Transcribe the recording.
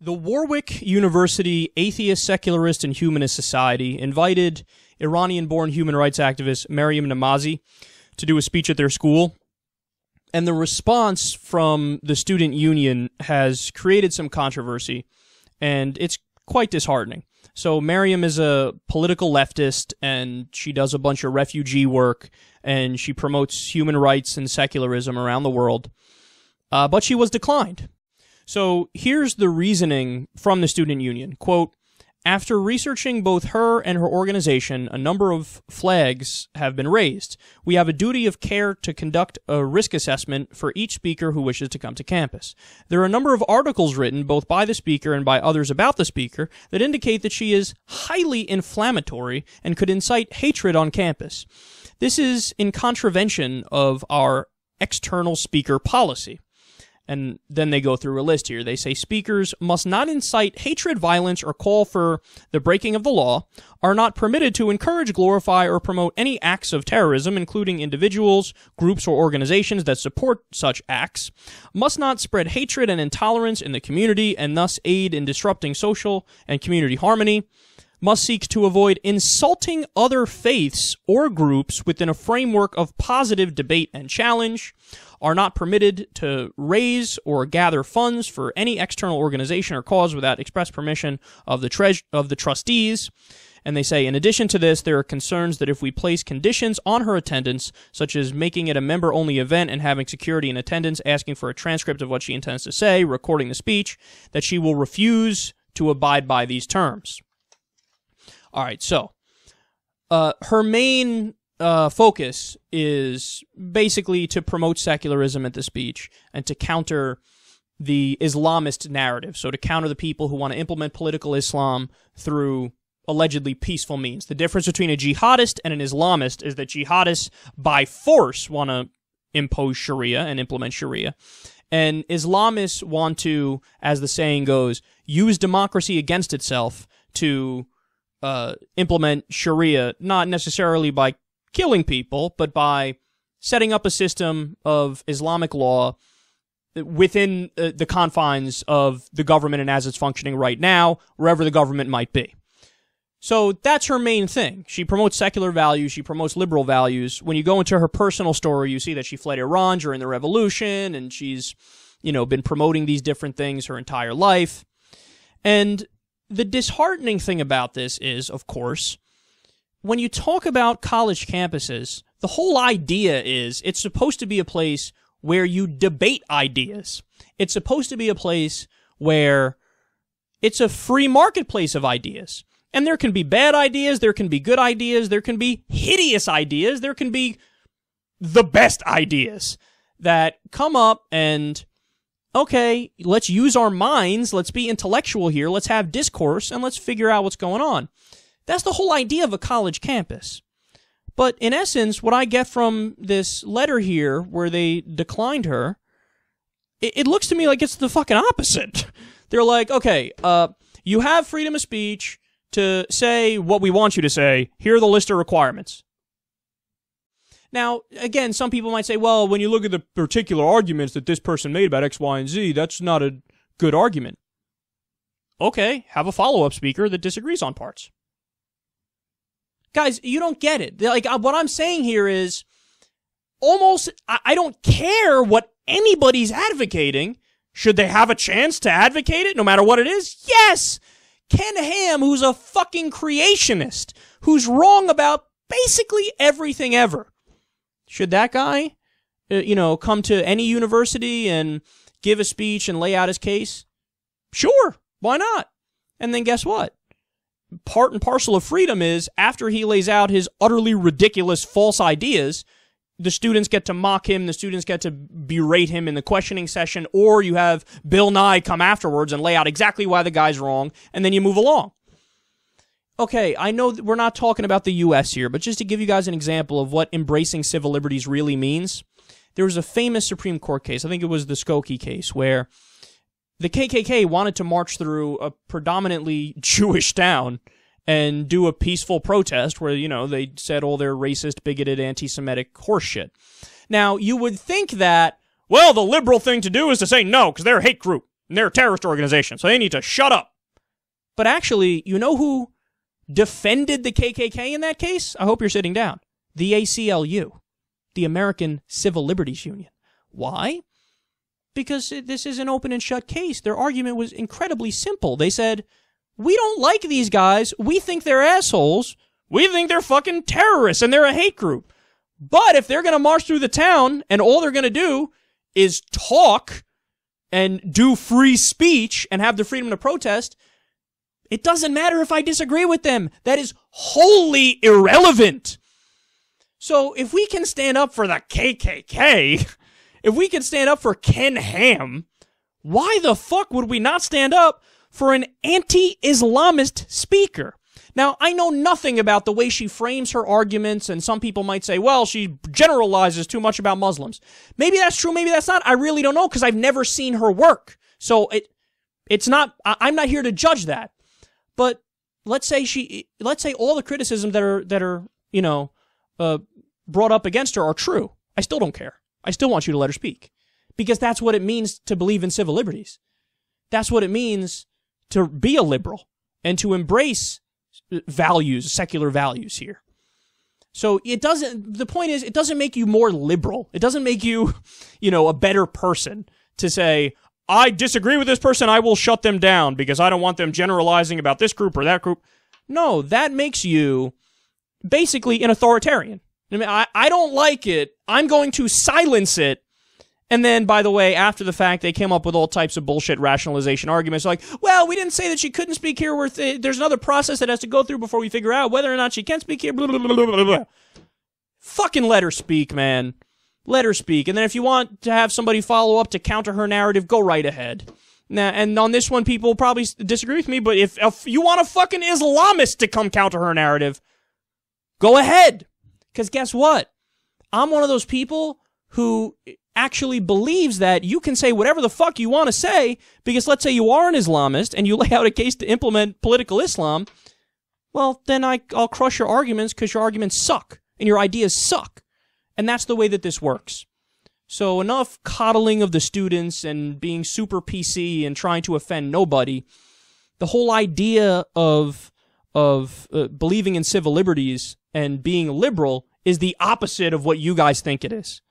The Warwick University Atheist, Secularist, and Humanist Society invited Iranian born human rights activist Maryam Namazie to do a speech at their school. And the response from the student union has created some controversy, and it's quite disheartening. So, Maryam is a political leftist, and she does a bunch of refugee work, and she promotes human rights and secularism around the world. Uh, but she was declined. So here's the reasoning from the student union. Quote, after researching both her and her organization, a number of flags have been raised. We have a duty of care to conduct a risk assessment for each speaker who wishes to come to campus. There are a number of articles written, both by the speaker and by others about the speaker, that indicate that she is highly inflammatory and could incite hatred on campus. This is in contravention of our external speaker policy. And then they go through a list here. They say speakers must not incite hatred, violence, or call for the breaking of the law, are not permitted to encourage, glorify, or promote any acts of terrorism, including individuals, groups, or organizations that support such acts, must not spread hatred and intolerance in the community and thus aid in disrupting social and community harmony, must seek to avoid insulting other faiths or groups within a framework of positive debate and challenge, are not permitted to raise or gather funds for any external organization or cause without express permission of the of the trustees. And they say, in addition to this, there are concerns that if we place conditions on her attendance, such as making it a member only event and having security in attendance, asking for a transcript of what she intends to say, recording the speech, that she will refuse to abide by these terms. All right, so uh, her main uh, focus is basically to promote secularism at the speech and to counter the Islamist narrative. So to counter the people who want to implement political Islam through allegedly peaceful means. The difference between a jihadist and an Islamist is that jihadists by force want to impose Sharia and implement Sharia. And Islamists want to, as the saying goes, use democracy against itself to uh, implement Sharia, not necessarily by killing people, but by setting up a system of Islamic law within uh, the confines of the government and as it's functioning right now, wherever the government might be. So that's her main thing. She promotes secular values, she promotes liberal values. When you go into her personal story, you see that she fled Iran during the revolution and she's, you know, been promoting these different things her entire life. And the disheartening thing about this is, of course, when you talk about college campuses, the whole idea is it's supposed to be a place where you debate ideas. It's supposed to be a place where it's a free marketplace of ideas. And there can be bad ideas, there can be good ideas, there can be hideous ideas, there can be the best ideas that come up and okay, let's use our minds, let's be intellectual here, let's have discourse, and let's figure out what's going on. That's the whole idea of a college campus. But in essence, what I get from this letter here, where they declined her, it, it looks to me like it's the fucking opposite. They're like, okay, uh, you have freedom of speech to say what we want you to say. Here are the list of requirements. Now, again, some people might say, well, when you look at the particular arguments that this person made about X, Y, and Z, that's not a good argument. Okay, have a follow up speaker that disagrees on parts. Guys, you don't get it. Like, uh, what I'm saying here is almost, I don't care what anybody's advocating. Should they have a chance to advocate it no matter what it is? Yes! Ken Ham, who's a fucking creationist, who's wrong about basically everything ever. Should that guy, uh, you know, come to any university and give a speech and lay out his case? Sure, why not? And then guess what? Part and parcel of freedom is after he lays out his utterly ridiculous false ideas, the students get to mock him, the students get to berate him in the questioning session, or you have Bill Nye come afterwards and lay out exactly why the guy's wrong, and then you move along. Okay, I know we're not talking about the US here, but just to give you guys an example of what embracing civil liberties really means, there was a famous Supreme Court case, I think it was the Skokie case, where the KKK wanted to march through a predominantly Jewish town and do a peaceful protest where, you know, they said all their racist, bigoted, anti-Semitic horseshit. Now, you would think that, well, the liberal thing to do is to say no, because they're a hate group. And they're a terrorist organization, so they need to shut up. But actually, you know who defended the KKK in that case? I hope you're sitting down. The ACLU, the American Civil Liberties Union. Why? Because this is an open and shut case. Their argument was incredibly simple. They said, we don't like these guys. We think they're assholes. We think they're fucking terrorists and they're a hate group. But if they're going to march through the town and all they're going to do is talk and do free speech and have the freedom to protest, it doesn't matter if I disagree with them. That is wholly irrelevant. So if we can stand up for the KKK, if we can stand up for Ken Ham, why the fuck would we not stand up for an anti-Islamist speaker? Now, I know nothing about the way she frames her arguments, and some people might say, well, she generalizes too much about Muslims. Maybe that's true, maybe that's not. I really don't know because I've never seen her work. So it, it's not, I'm not here to judge that. But let's say she, let's say all the criticisms that are, that are, you know, uh, brought up against her are true. I still don't care. I still want you to let her speak because that's what it means to believe in civil liberties. That's what it means to be a liberal and to embrace values, secular values here. So it doesn't, the point is, it doesn't make you more liberal. It doesn't make you, you know, a better person to say, I disagree with this person, I will shut them down because I don't want them generalizing about this group or that group. No, that makes you basically an authoritarian. I mean, I, I don't like it. I'm going to silence it and then, by the way, after the fact, they came up with all types of bullshit rationalization arguments like, well, we didn't say that she couldn't speak here. Th- there's another process that has to go through before we figure out whether or not she can speak here. Blah, blah, blah, Fucking let her speak, man. Let her speak. And then if you want to have somebody follow up to counter her narrative, go right ahead. Now, and on this one, people probably disagree with me, but if, if you want a fucking Islamist to come counter her narrative, go ahead. Because guess what? I'm one of those people who actually believes that you can say whatever the fuck you want to say because let's say you are an Islamist and you lay out a case to implement political Islam, well, then I, I'll crush your arguments because your arguments suck and your ideas suck. And that's the way that this works. So enough coddling of the students and being super PC and trying to offend nobody. The whole idea of of uh, believing in civil liberties and being liberal is the opposite of what you guys think it is.